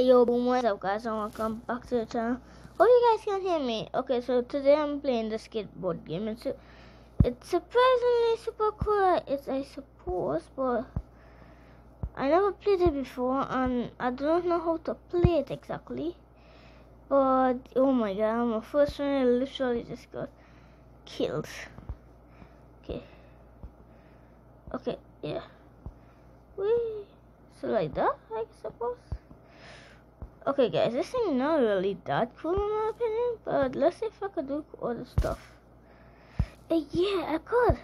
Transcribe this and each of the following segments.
Yo, boom, what's up guys, and welcome back to the channel. Hope you guys can hear me. Okay, so today I'm playing the skateboard game. It's, it's surprisingly super cool, it's, I suppose, but I never played it before, and I don't know how to play it exactly. But, oh my god, my first one literally just got killed. Okay. Okay, yeah. Whee. So like that, I suppose. Okay guys, this thing not really that cool in my opinion, but let's see if I could do other stuff. Uh, yeah, I could.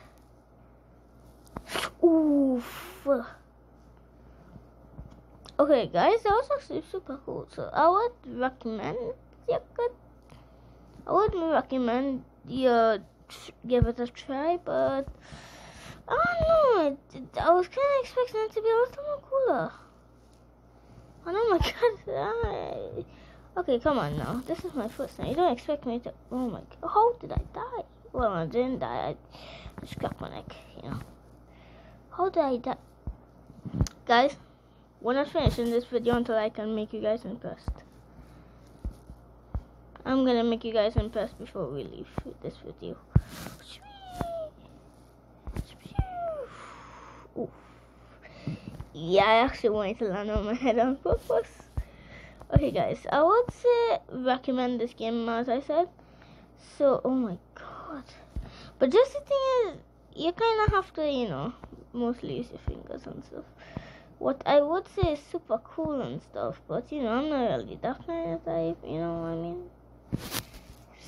Oof. Okay guys, that was actually super cool. So I would recommend you could I would recommend you give it a try, but I don't know. I was kind of expecting it to be a little more cooler. Oh my god. Okay, come on now. This is my first time. You don't expect me to. Oh my god. How did I die? Well, I didn't die. I just cracked my neck, you know. How did I die? Guys, we're not finishing this video until I can make you guys impressed. I'm gonna make you guys impressed before we leave this video. Oof. Yeah, I actually wanted to land on my head on purpose. Okay, guys, I would say recommend this game as I said. So, oh my god. But just the thing is, you kind of have to, you know, mostly use your fingers and stuff. What I would say is super cool and stuff, but you know, I'm not really that kind of type, you know what I mean?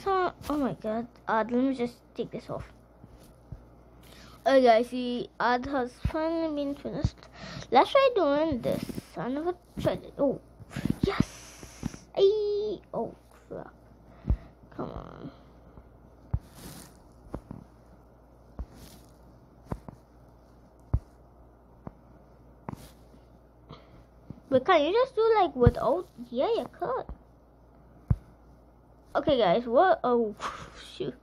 So, oh my god, uh, let me just take this off. Okay guys, the ad has finally been finished. Let's try doing this. I never tried it. Oh, yes! Ay! Oh, crap. Come on. But can you just do like without? Yeah, you could. Okay guys, what? Oh, shoot.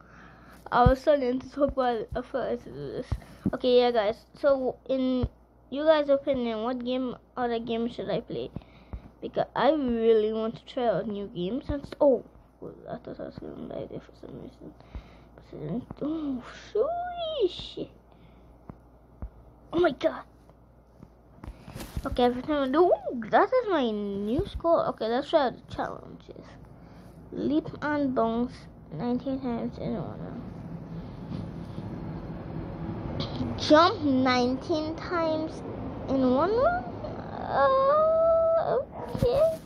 I was starting to talk about do this. Okay, yeah, guys. So, in you guys' opinion, what game other game should I play? Because I really want to try out new games. And oh, I thought I was to die there for some reason. Oh, sheesh. Oh my god. Okay, every time I do, that is my new score. Okay, let's try the challenges. Leap and bounce 19 times in one jump 19 times in one room? Uh, okay.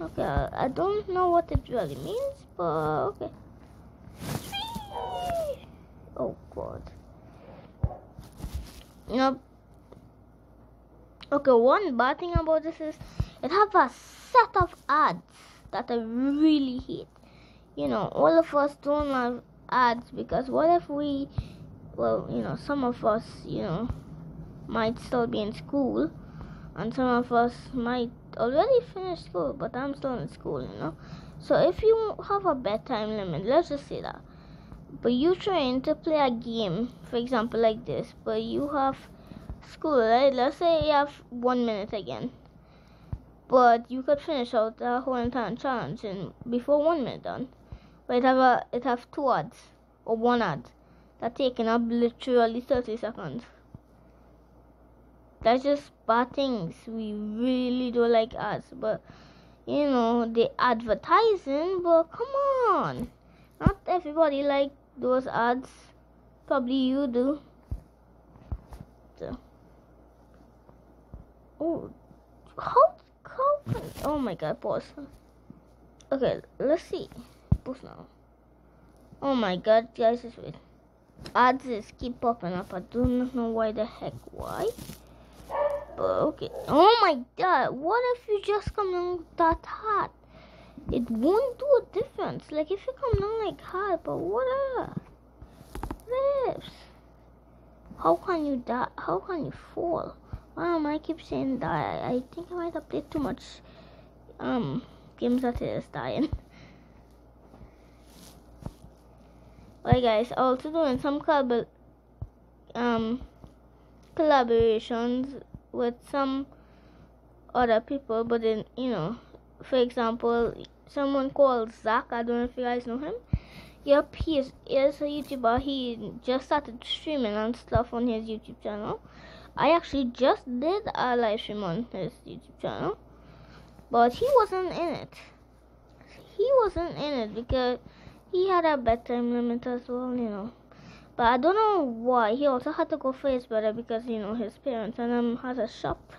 Okay, I don't know what it really means, but okay. Oh god. Nope. Okay, one bad thing about this is it have a set of ads that I really hate. You know, all of us don't have ads because what if we well you know some of us you know might still be in school and some of us might already finish school but i'm still in school you know. So if you have a bedtime limit let's just say that but you trying to play a game for example like this but you have school right? Let's say you have one minute again but you could finish out the whole entire challenge in before one minute done but it have a it have two ads or one ad that taking up literally 30 seconds. That's just bad things. We really don't like ads, but you know they advertising. But come on, not everybody like those ads. Probably you do. So, oh, how how? Oh my God, pause. Okay, let's see now. Oh my god, guys, this weird. Ads keep popping up. I do not know why the heck why. But okay. Oh my god, what if you just come down that hat? It won't do a difference. Like if you come down like hard, but what This. How can you die? How can you fall? Why am I keep saying die. I think I might have played too much um games that is dying. Alright guys, also doing some collab um, collaborations with some other people, but then you know, for example, someone called Zach. I don't know if you guys know him. Yep, he is, he is a YouTuber. He just started streaming and stuff on his YouTube channel. I actually just did a live stream on his YouTube channel, but he wasn't in it. He wasn't in it because he had a bedtime limit as well, you know. But I don't know why. He also had to go for his brother because you know his parents and um has a shop,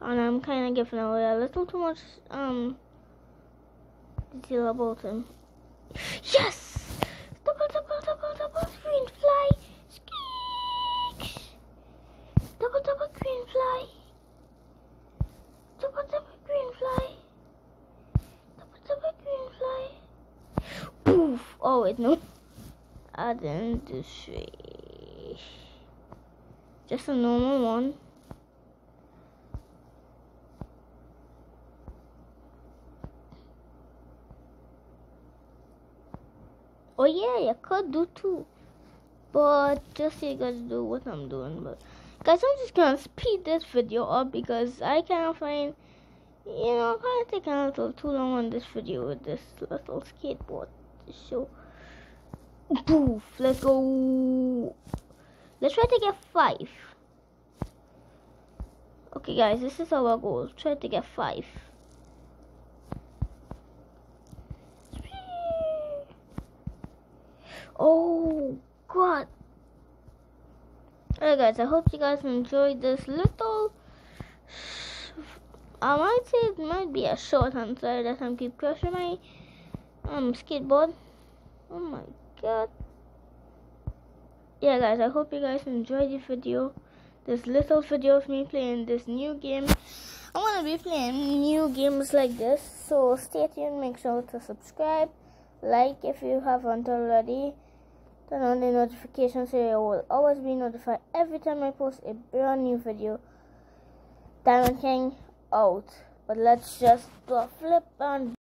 and I'm kind of giving away a little too much um detail about him. Yes, wait, no. I didn't do three. Just a normal one. Oh yeah, you could do two. But just so you guys do what I'm doing. But guys, I'm just gonna speed this video up because I can't find you know, I'm kind of taking a little too long on this video with this little skateboard so poof let's go. Let's try to get five. Okay guys this is our goal try to get five. Oh god. Alright guys, I hope you guys enjoyed this little I might say it might be a short answer that I'm keep crushing my um skateboard. Oh my god. Yeah guys, I hope you guys enjoyed the video. This little video of me playing this new game. I'm gonna be playing new games like this. So stay tuned, make sure to subscribe, like if you haven't already. Turn on the notifications so you will always be notified every time I post a brand new video. Diamond King out. But let's just do a flip and